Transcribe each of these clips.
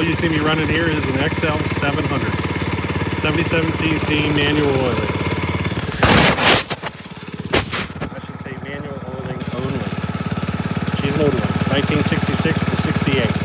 all you see me running here is an XL 700. 77cc manual oiling. I should say manual oiling only. She's an old one, 1966 to 68.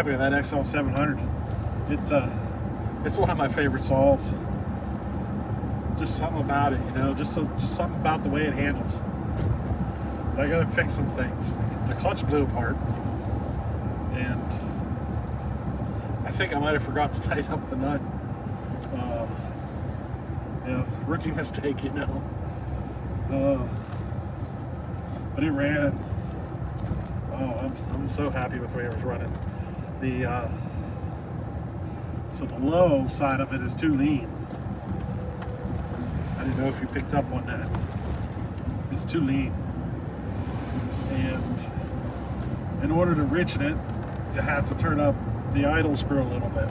Happy with that XL 700. It's uh, it's one of my favorite saws. Just something about it, you know, just so, just something about the way it handles. But I gotta fix some things. The clutch blew apart, and I think I might have forgot to tighten up the nut. Uh, yeah, rookie mistake, you know. Uh, but it ran. Oh, I'm, I'm so happy with the way it was running. The uh, so the low side of it is too lean. I didn't know if you picked up on that. It's too lean. And in order to richen it, you have to turn up the idle screw a little bit.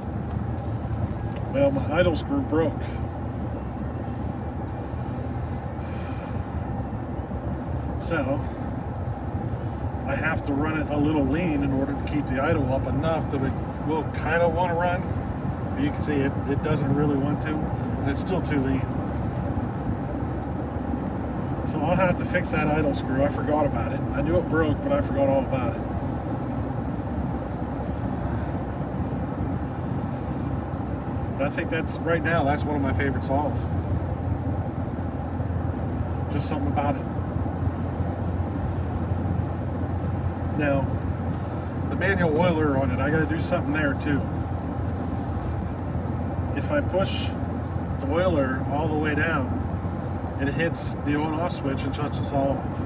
Well, my idle screw broke. So, I have to run it a little lean in order to keep the idle up enough that it will kind of want to run. But you can see it, it doesn't really want to, and it's still too lean. So I'll have to fix that idle screw. I forgot about it. I knew it broke, but I forgot all about it. But I think that's, right now, that's one of my favorite saws. Just something about it. Now, the manual oiler on it, I gotta do something there too. If I push the oiler all the way down, it hits the on off switch and shuts us all off.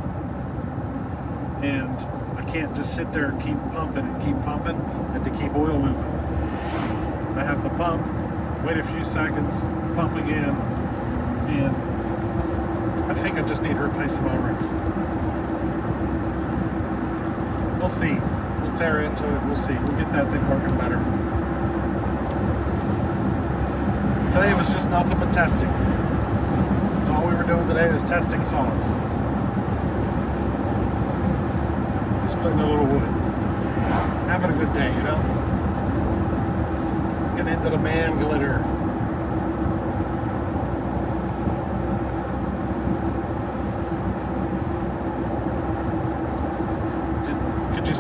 And I can't just sit there and keep pumping and keep pumping and to keep oil moving. I have to pump, wait a few seconds, pump again, and I think I just need to replace some O-rings. We'll see. We'll tear into it. We'll see. We'll get that thing working better. Today was just nothing but testing. That's all we were doing today was testing saws. Splitting a little wood. Having a good day, you know? Getting into the man glitter.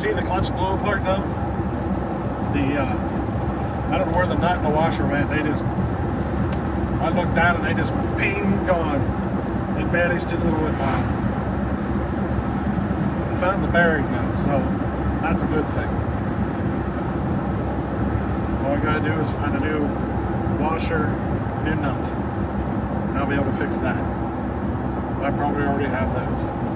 See the clutch blow apart though? The, uh, I don't know where the nut and the washer went. They just, I looked down and they just ping gone. It vanished into the wood pile. I found the bearing though, so that's a good thing. All I gotta do is find a new washer, new nut, and I'll be able to fix that. I probably already have those.